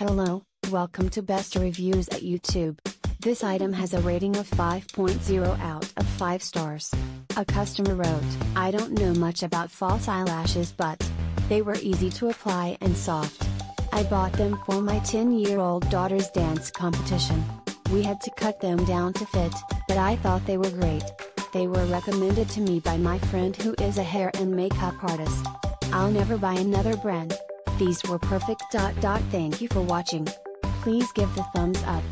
Hello, welcome to Best Reviews at YouTube. This item has a rating of 5.0 out of 5 stars. A customer wrote, I don't know much about false eyelashes but they were easy to apply and soft. I bought them for my 10 year old daughter's dance competition. We had to cut them down to fit, but I thought they were great. They were recommended to me by my friend who is a hair and makeup artist. I'll never buy another brand. These were perfect. Dot thank you for watching. Please give the thumbs up.